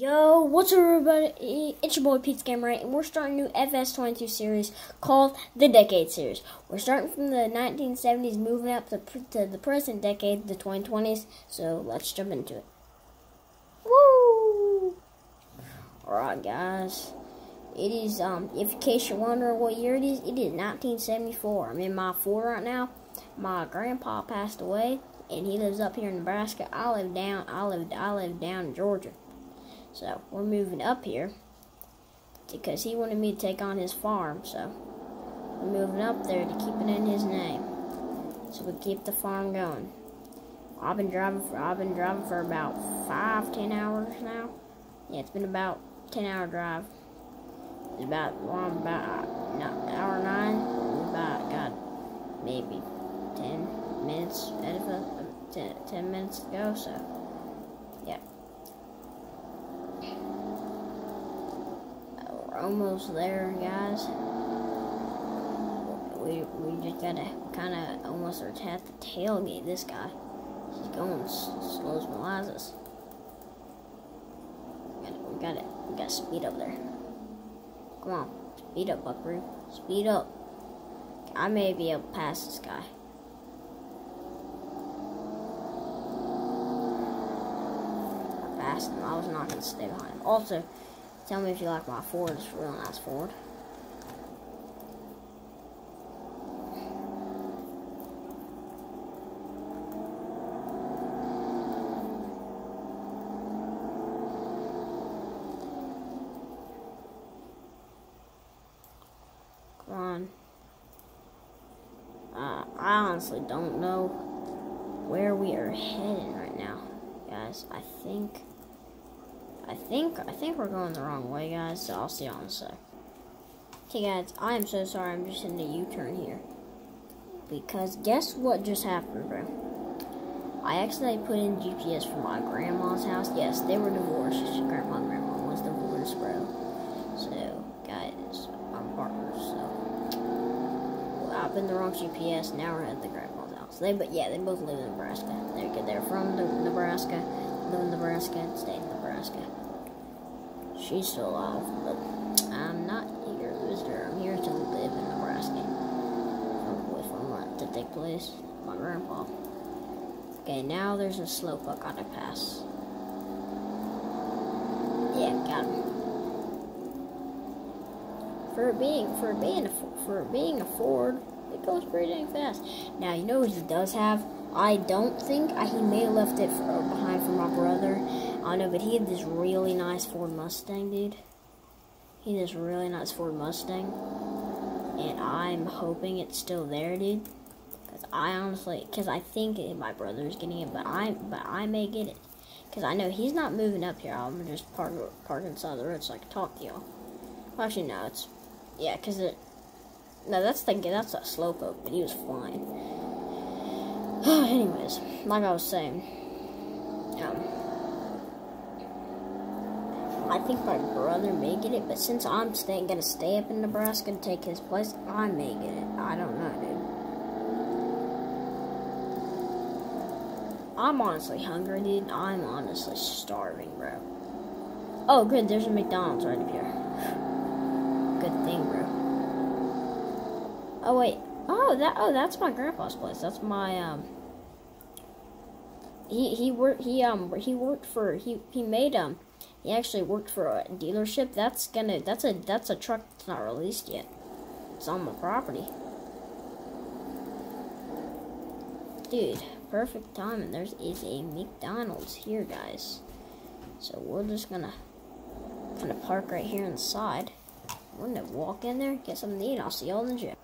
Yo, what's up, everybody? It's your boy Pizza Gamer, and we're starting a new FS22 series called the Decade Series. We're starting from the 1970s, moving up to, to the present decade, the 2020s. So let's jump into it. Woo! Alright, guys. It is, um, if in case you're wondering what year it is, it is 1974. I'm in my Ford right now. My grandpa passed away, and he lives up here in Nebraska. I live down, I live, I live down in Georgia. So we're moving up here because he wanted me to take on his farm. So we're moving up there to keep it in his name, so we keep the farm going. I've been driving for I've been driving for about five ten hours now. Yeah, it's been about ten hour drive. It's about well, I'm about no, hour nine. About God maybe ten minutes ahead uh, of. Ten, 10 minutes to go. So almost there, guys. We, we just gotta kind of almost have to tailgate this guy. He's going slow as molasses. We got it, we got it. We got speed up there. Come on, speed up, Buckaroo. Speed up. I may be able to pass this guy. I was not gonna stay behind. Also, Tell me if you like my Ford. It's a real nice Ford. Come on. Uh, I honestly don't know where we are heading right now, guys. I think... Think I think we're going the wrong way, guys. So I'll see you on a sec. Okay, guys, I am so sorry. I'm just in a U-turn here because guess what just happened, bro? I accidentally put in GPS for my grandma's house. Yes, they were divorced. Grandma and grandma was divorced, bro. So, guys, I'm partners. So, I put in the wrong GPS. Now we're at the grandma's house. They, but yeah, they both live in Nebraska. They're they're from Nebraska, live in Nebraska, stay in Nebraska. She's still alive, but I'm not here to visit her. I'm here to live in Nebraska. With what to take place, my grandpa. Okay, now there's a slope I gotta pass. Yeah, got him. For being for being a for being a Ford, it goes pretty dang fast. Now you know what he does have. I don't think I, he may have left it for, behind for my brother. I know, but he had this really nice Ford Mustang, dude. He had this really nice Ford Mustang. And I'm hoping it's still there, dude. Because I honestly, because I think my brother's getting it, but I, but I may get it. Because I know he's not moving up here. I'm just park, park inside the road so I can talk to y'all. Actually, no, it's, yeah, because it, no, that's the, that's a slope up, but he was flying. Anyways, like I was saying, um, I think my brother may get it, but since I'm stay, gonna stay up in Nebraska and take his place, I may get it. I don't know, dude. I'm honestly hungry, dude. I'm honestly starving, bro. Oh, good. There's a McDonald's right up here. Good thing, bro. Oh wait. Oh, that. Oh, that's my grandpa's place. That's my um. He he worked. He um. He worked for. He he made um he actually worked for a dealership. That's gonna that's a that's a truck that's not released yet. It's on my property. Dude, perfect timing. There's is a McDonald's here, guys. So we're just gonna of park right here inside. We're gonna walk in there, get something to eat. I'll see y'all in the gym.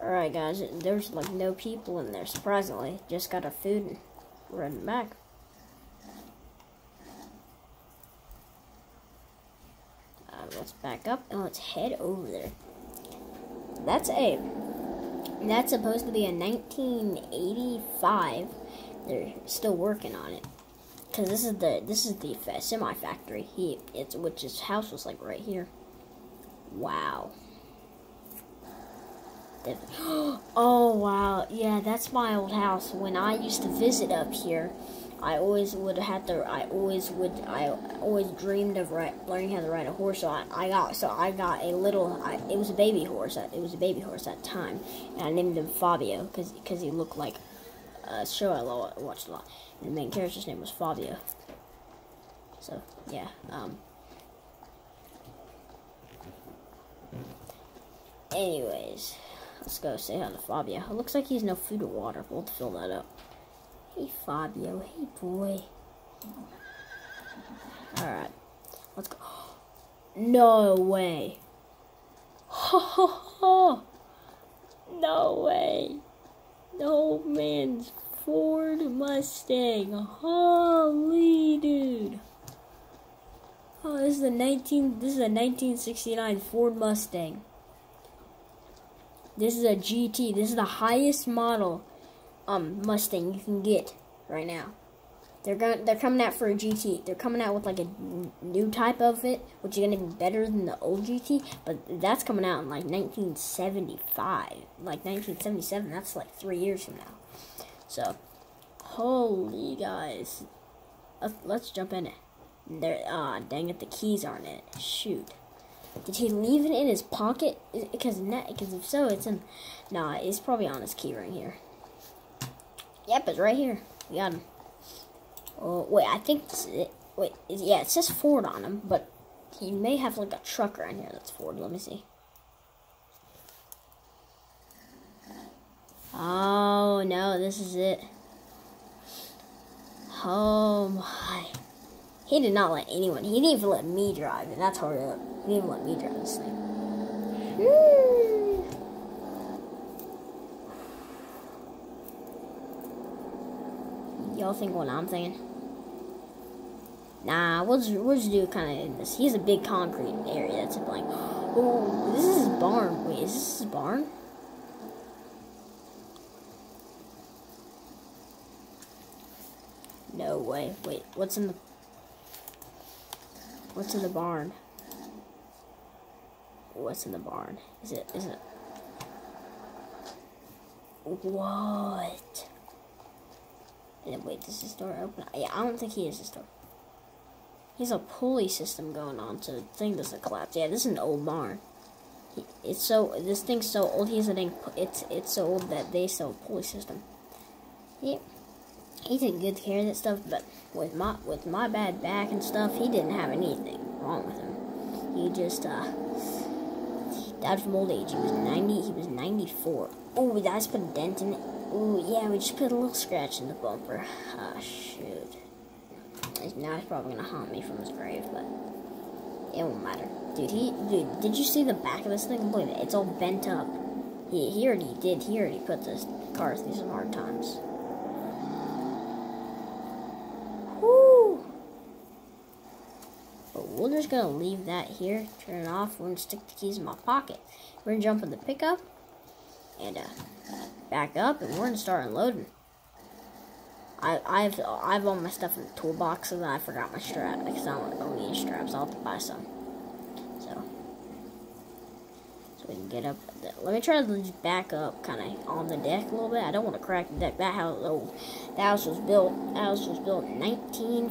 Alright, guys. There's like no people in there, surprisingly. Just got a food and running back. let's back up and let's head over there. That's a that's supposed to be a 1985. They're still working on it because this is the this is the semi factory. He it's which his house was like right here. Wow. Oh wow, yeah, that's my old house. When I used to visit up here, I always would have to. I always would. I always dreamed of ri learning how to ride a horse. So I, I got. So I got a little. I, it was a baby horse. It was a baby horse at the time, and I named him Fabio because because he looked like a show I watched a lot. And the main character's name was Fabio. So yeah. Um. Anyways, let's go say hi to Fabio. It looks like he's no food or water. We'll fill that up. Hey, Fabio. Hey, boy. Alright. Let's go. No way. Ha ha ha. No way. No man's Ford Mustang. Holy dude. Oh, this is a 19 this is a 1969 Ford Mustang. This is a GT. This is the highest model um Mustang you can get right now. They're going they're coming out for a GT. They're coming out with like a new type of it, which is gonna be better than the old GT. But that's coming out in like 1975, like 1977. That's like three years from now. So, holy guys, let's, let's jump in it. There, ah, dang it, the keys aren't it. Shoot. Did he leave it in his pocket? Because because if so, it's in. Nah, it's probably on his key right here. Yep, it's right here. We got him. Oh, wait, I think this is it. Wait, yeah, it says Ford on him, but he may have like a truck around here that's Ford. Let me see. Oh, no, this is it. Oh, my. He did not let anyone, he didn't even let me drive, and that's hard didn't even let me drive this thing. Y'all think what I'm thinking? Nah, we'll just, we'll just do kind of this. He's a big concrete area that's like, oh, this is his barn. Wait, is this his barn? No way. Wait, what's in the What's in the barn? What's in the barn? Is it is it What? And wait, is this door open? Yeah, I don't think he is this door. He's a pulley system going on, so the thing doesn't collapse. Yeah, this is an old barn. It's so this thing's so old. He's an it's it's so old that they sell a pulley system. Yeah, he took good care of that stuff, but with my with my bad back and stuff, he didn't have anything wrong with him. He just uh died from old age. He was ninety. He was ninety four. Oh, that's put a dent in it. Ooh, yeah, we just put a little scratch in the bumper. Ah, oh, shoot. Now he's probably gonna haunt me from his grave, but it won't matter. Dude, he, dude, did you see the back of this thing? Look it's all bent up. He, he already did, he already put this car through some hard times. Just gonna leave that here, turn it off, we're gonna stick the keys in my pocket. We're gonna jump in the pickup, and, uh, back up, and we're gonna start unloading. I, I've I've all my stuff in the toolbox, and then I forgot my strap because I don't, don't need straps. I'll have to buy some. So, so we can get up. Let me try to just back up, kind of on the deck a little bit. I don't want to crack the deck. That house, oh, that house was built. That house was built in 19.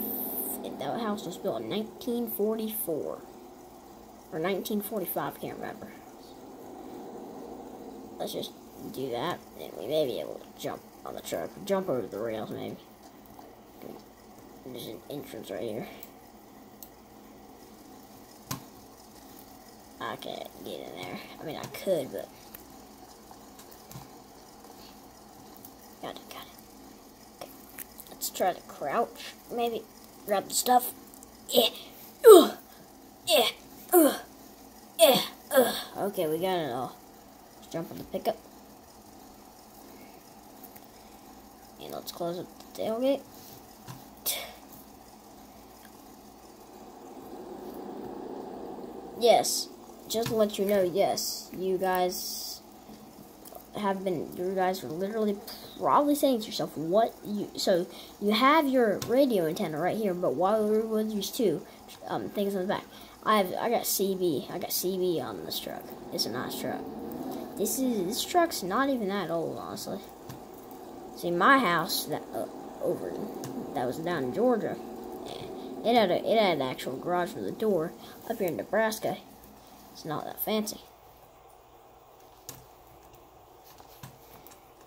That house was built in 1944 or 1945. Can't remember. Let's just do that, and we may be able to jump on the truck. Jump over the rails, maybe. There's an entrance right here. I can't get in there. I mean, I could, but... Got it, got it. Okay. Let's try to crouch, maybe. Grab the stuff. Yeah. Ugh. Yeah. Ugh. Yeah. Ugh. Okay, we got it all. Let's jump on the pickup. And let's close up the tailgate. Yes, just to let you know, yes, you guys have been, you guys are literally probably saying to yourself, what you, so you have your radio antenna right here, but why would use two um, things on the back? I have, I got CB, I got CB on this truck. It's a nice truck. This is, this truck's not even that old, honestly. See, my house that uh, over that was down in Georgia. It had a, it had an actual garage with a door. Up here in Nebraska, it's not that fancy.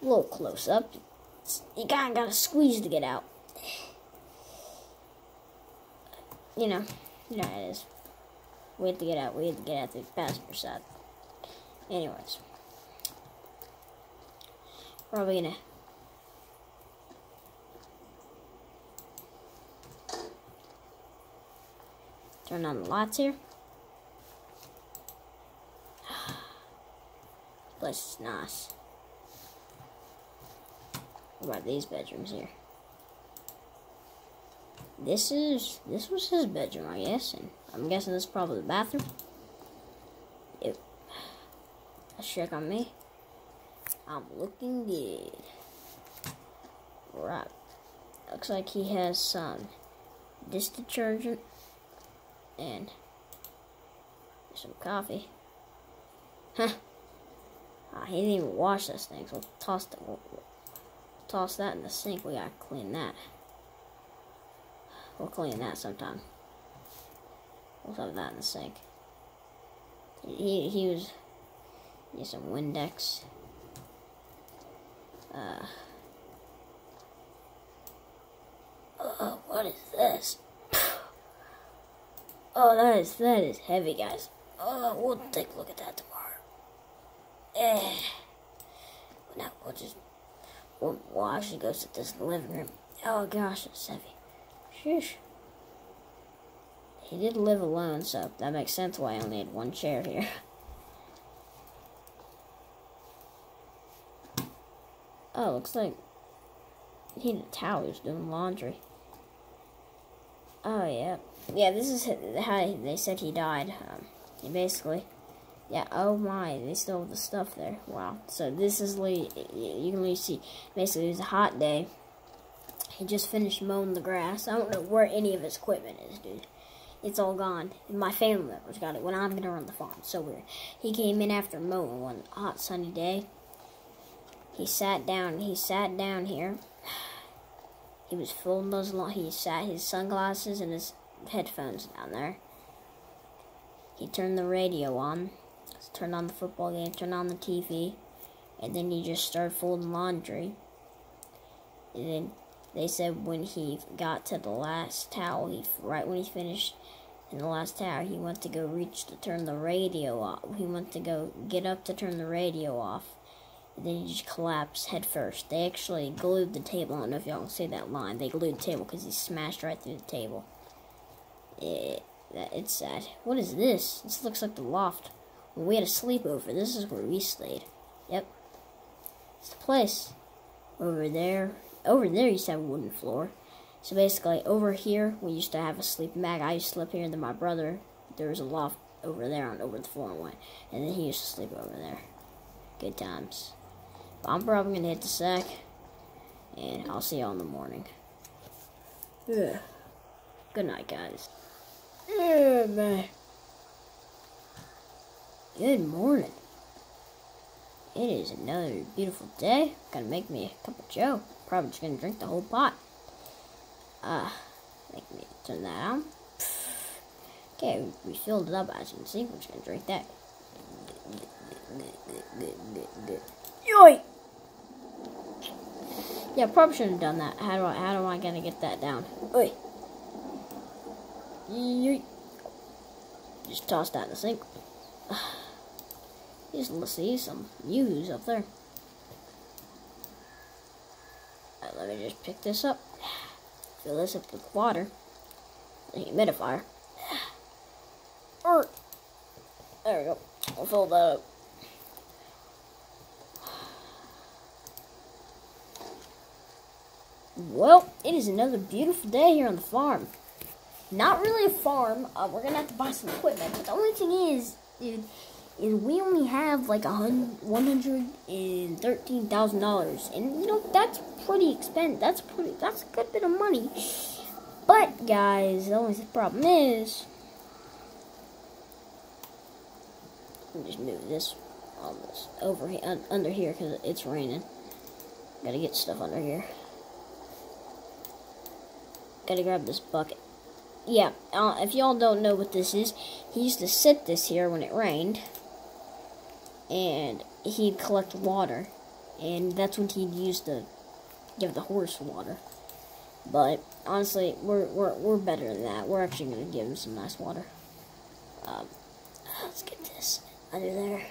A little close up. You kind of gotta squeeze to get out. You know, you know it is. We have to get out. We have to get out the passenger side. Anyways, probably gonna Turn on the lights here. This place is nice. About these bedrooms here? This is this was his bedroom, I guess, and I'm guessing this is probably the bathroom. Yep. Let's check on me. I'm looking good. Right. Looks like he has some dish detergent and some coffee. Huh. Oh, he didn't even wash this thing, so toss, the, toss that in the sink. We gotta clean that. We'll clean that sometime. We'll have that in the sink. He, he was, he some Windex. Uh, oh, what is this? Oh, that is that is heavy, guys. Oh, we'll take a look at that tomorrow. Eh. Now we'll just we'll, we'll actually go sit this living room. Oh gosh, it's heavy. Sheesh. He did live alone, so that makes sense why I only had one chair here. Oh, looks like he had a towel. He was doing laundry. Oh, yeah. Yeah, this is how they said he died. Um, basically, yeah, oh my, they still have the stuff there. Wow. So this is, you can really see, basically it was a hot day. He just finished mowing the grass. I don't know where any of his equipment is, dude. It's all gone. My family members got it when I'm going to run the farm. So weird. He came in after mowing one hot sunny day. He sat down. He sat down here. He was folding those. He sat his sunglasses and his headphones down there. He turned the radio on, turned on the football game, turn on the TV, and then he just started folding laundry. And then they said when he got to the last towel, he right when he finished in the last tower, he went to go reach to turn the radio off. He went to go get up to turn the radio off. And then he just collapsed head first. They actually glued the table. I don't know if y'all can see that line. They glued the table because he smashed right through the table. Eh, it, it's sad. What is this? This looks like the loft. We had a sleepover, this is where we stayed. Yep. It's the place. Over there. Over there used to have a wooden floor. So basically, over here, we used to have a sleeping bag. I used to sleep here, and then my brother, there was a loft over there on over the floor and went. And then he used to sleep over there. Good times. But I'm probably going to hit the sack. And I'll see y'all in the morning. Yeah. Good night, guys. Yeah, man. Good morning. It is another beautiful day. Gonna make me a cup of joe. Probably just gonna drink the whole pot. Uh, make me turn that on. Okay, we filled it up as you can see. We're just gonna drink that. Yoy! Yeah, probably shouldn't have done that. How do I, how do I gonna get that down? Oi! Yoy! Just toss that in the sink. Just let's see some views up there. Right, let me just pick this up. Fill this up with water. The humidifier. There we go. I'll fill that up. Well, it is another beautiful day here on the farm. Not really a farm. Uh, we're gonna have to buy some equipment. But the only thing is, dude, is we only have like a hundred, one hundred and thirteen thousand dollars, and you know that's pretty expensive. That's pretty. That's a good bit of money. But guys, the only problem is, let me just move this this over here under here because it's raining. Gotta get stuff under here. Gotta grab this bucket. Yeah, uh, if y'all don't know what this is, he used to sit this here when it rained. And he'd collect water. And that's when he'd use to give the horse water. But honestly, we're we're we're better than that. We're actually gonna give him some nice water. Um, let's get this under there.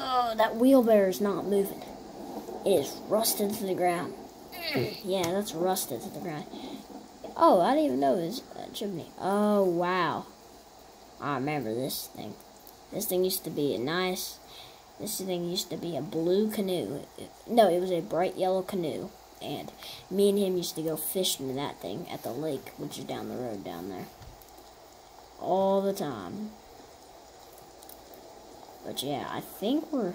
Oh, that wheelbarrow is not moving. It is rusted to the ground. yeah, that's rusted to the ground. Oh, I didn't even know it was chimney. Oh, wow. I remember this thing. This thing used to be a nice, this thing used to be a blue canoe. No, it was a bright yellow canoe. And me and him used to go fishing in that thing at the lake, which is down the road down there. All the time. But yeah, I think we're.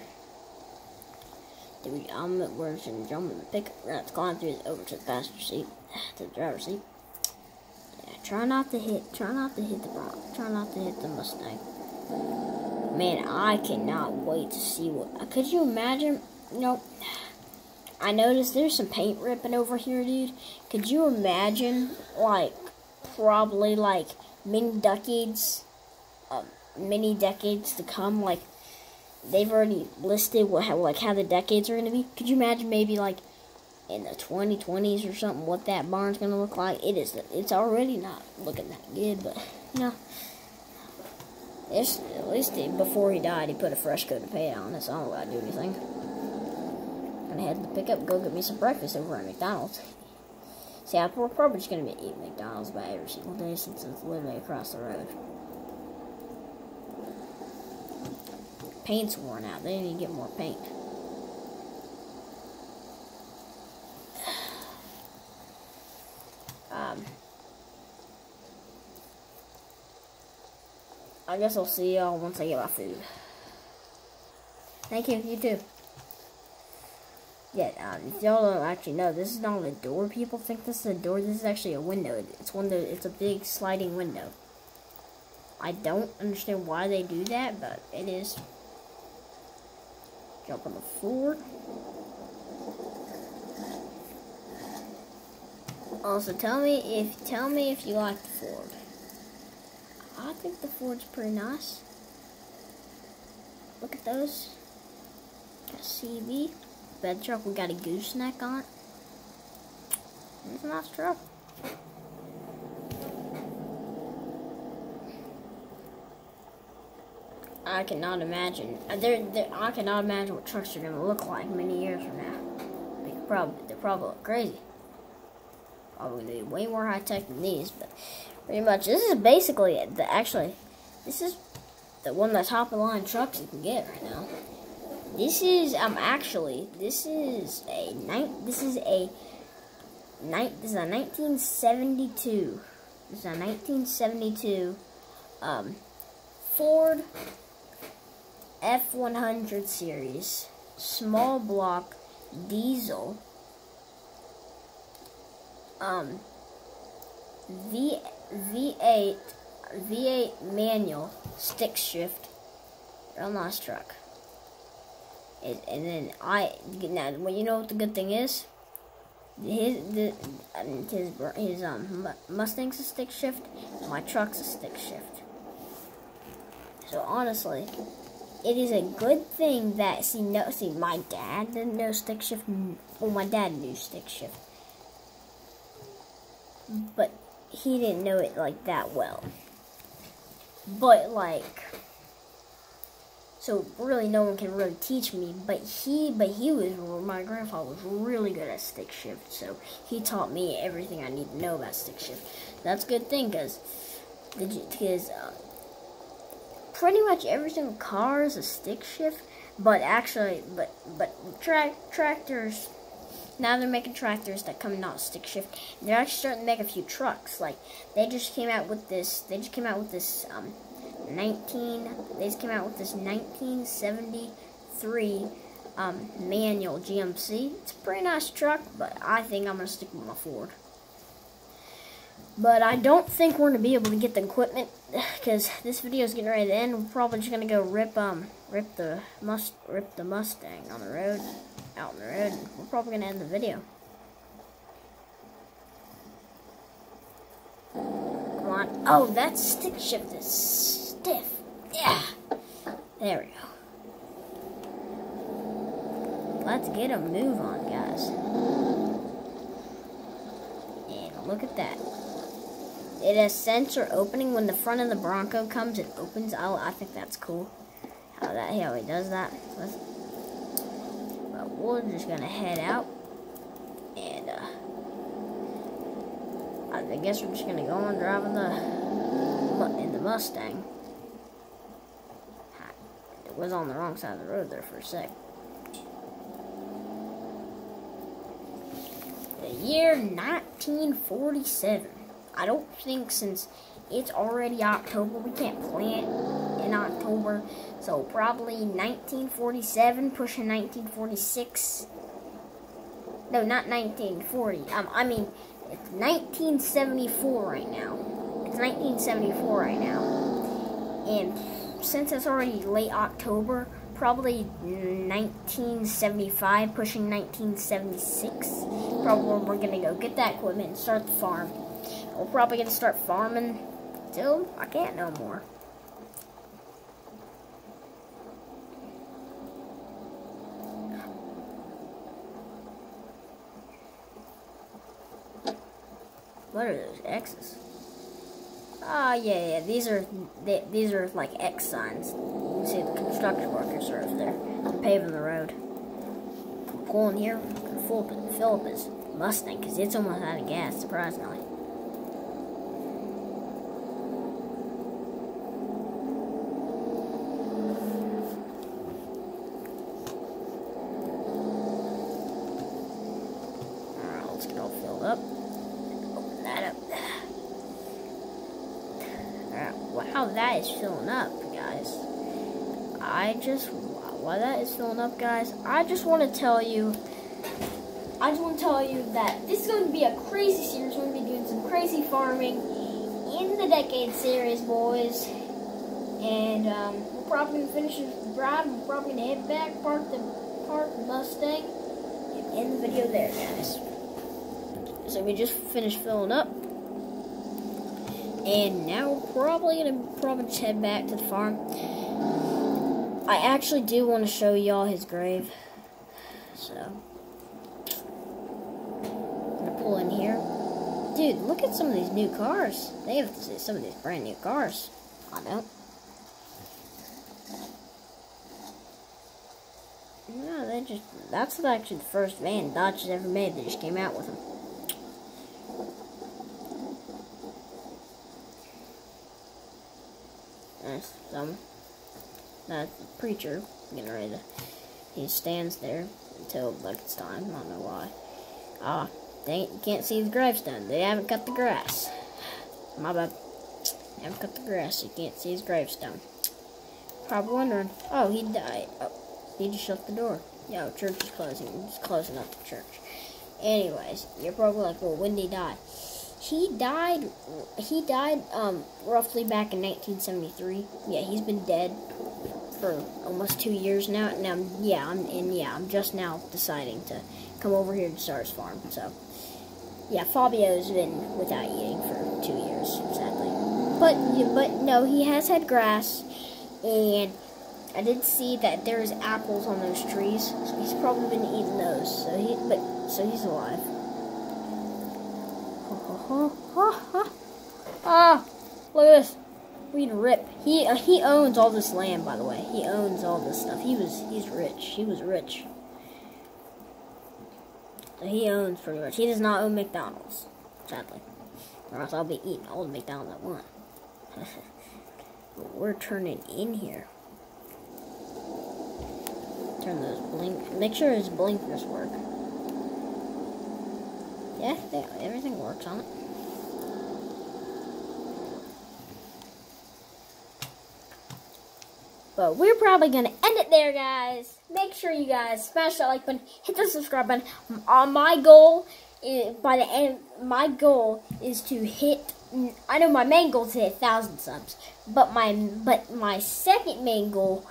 Dude, I'm we're gonna jump in the pickup. We're gonna climb through over to the passenger seat, to the driver's seat. Try not to hit. Try not to hit the Bronco. Try not to hit the Mustang. Man, I cannot wait to see what. Could you imagine? Know, I noticed there's some paint ripping over here, dude. Could you imagine, like, probably like many decades, uh, many decades to come, like they've already listed what like how the decades are going to be. Could you imagine maybe like in the 2020s or something what that barn's to look like? It is. It's already not looking that good, but you know. It's, at least before he died, he put a fresh coat of paint on it, so I do anything. Gonna head to the pickup, go get me some breakfast over at McDonald's. See, I'm probably just gonna be eating McDonald's by every single day since it's literally across the road. Paint's worn out. They need to get more paint. Um, I guess I'll see y'all once I get my food. Thank you. You too. Yeah, um, if y'all don't actually know, this is not a door. People think this is a door. This is actually a window. It's one. The, it's a big sliding window. I don't understand why they do that, but it is. Jump on the Ford. Also, tell me if tell me if you like the Ford. I think the Ford's pretty nice. Look at those. Got CB. Bed truck. We got a gooseneck on it. It's a nice truck. I cannot imagine. Uh, they're, they're, I cannot imagine what trucks are going to look like many years from now. They probably, they're probably crazy. Probably way more high tech than these, but pretty much this is basically. The, actually, this is the one of the top of the line trucks you can get right now. This is um actually this is a night. This is a night. This is a 1972. This is a 1972 um Ford F100 series, small block, diesel, um, V V8 V8 manual stick shift, real nice truck. It, and then I now, well, you know what the good thing is. His the his his um Mustang's a stick shift. My truck's a stick shift. So honestly, it is a good thing that see no see my dad didn't know stick shift. Well, my dad knew stick shift, but he didn't know it like that well. But like, so really no one can really teach me. But he, but he was my grandfather was really good at stick shift, so he taught me everything I need to know about stick shift. That's a good thing because because. Uh, pretty much every single car is a stick shift, but actually, but but tra tractors. Now they're making tractors that come not stick shift. They're actually starting to make a few trucks. Like they just came out with this. They just came out with this um, 19. They just came out with this 1973 um, manual GMC. It's a pretty nice truck, but I think I'm gonna stick with my Ford. But I don't think we're to be able to get the equipment because this video is getting ready to end. We're probably just to go rip um rip the must rip the Mustang on the road. Out in the road. We're probably gonna end the video. Come on. Oh, that stick shift is stiff. Yeah. There we go. Let's get a move on, guys. And look at that. It has sensor opening when the front of the Bronco comes. It opens. Oh, I think that's cool. How that how he does that. But we're just gonna head out, and uh, I guess we're just gonna go on driving the in the Mustang. It was on the wrong side of the road there for a sec. The year 1947. I don't think since it's already October, we can't plant in October. So probably 1947, pushing 1946. No, not 1940. Um, I mean, it's 1974 right now. It's 1974 right now. And since it's already late October, probably 1975, pushing 1976. Probably we're gonna go get that equipment and start the farm. We're probably gonna start farming till I can't no more. What are those X's? Oh yeah, yeah. These are they, these are like X signs. You see the construction workers are over there. They're paving the road. I'm pulling here. Fill up his Mustang because it's almost out of gas. Surprisingly. Wow, that is filling up, guys. I just, while that is filling up, guys, I just want to tell you, I just want to tell you that this is going to be a crazy series. We're going to be doing some crazy farming in the Decade series, boys. And um, we're probably going to finish the drive. We're probably going to head back, park the, park the Mustang, and end the video there, guys. So we just finished filling up. And now we're probably gonna probably just head back to the farm. I actually do want to show y'all his grave. So I'm gonna pull in here. Dude, look at some of these new cars. They have some of these brand new cars. I don't. No, they just that's actually the first van Dodge has ever made. They just came out with them. There's some. That's the preacher getting ready to. He stands there until it's time. I don't know why. Ah, they can't see the gravestone. They haven't cut the grass. My bad. They haven't cut the grass. You can't see his gravestone. Probably wondering. Oh, he died. Oh, he just shut the door. Yo, church is closing. He's closing up the church. Anyways, you're probably like, well, when did he die? He died. He died um, roughly back in 1973. Yeah, he's been dead for almost two years now. Now, yeah, I'm and yeah, I'm just now deciding to come over here to Stars Farm. So, yeah, Fabio's been without eating for two years, sadly. But but no, he has had grass, and I did see that there's apples on those trees. So he's probably been eating those. So he but so he's alive. Ah, look at this. We can rip. He uh, he owns all this land, by the way. He owns all this stuff. He was he's rich. He was rich. So he owns pretty much. He does not own McDonald's, sadly, or else I'll be eating all the McDonald's I want. but we're turning in here. Turn those blink. Make sure his blinkers work. Yeah, they, everything works on it. But we're probably going to end it there, guys. Make sure you guys smash that like button, hit the subscribe button. Uh, my goal is, by the end, my goal is to hit. I know my main goal is to hit thousand subs, but my but my second main goal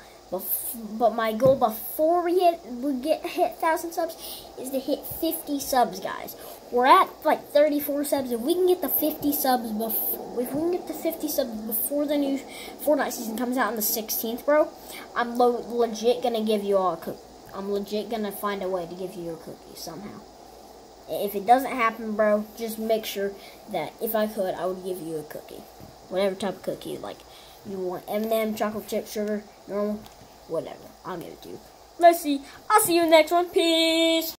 but my goal before we hit we get hit thousand subs is to hit 50 subs, guys. We're at like 34 subs. If we can get the 50 subs before, if we can get the 50 subs before the new Fortnite season comes out on the 16th, bro, I'm legit gonna give you all a cookie. I'm legit gonna find a way to give you a cookie somehow. If it doesn't happen, bro, just make sure that if I could, I would give you a cookie, whatever type of cookie like. You want M&M, chocolate chip, sugar, normal, whatever. I'll give it to you. Let's see. I'll see you next one. Peace.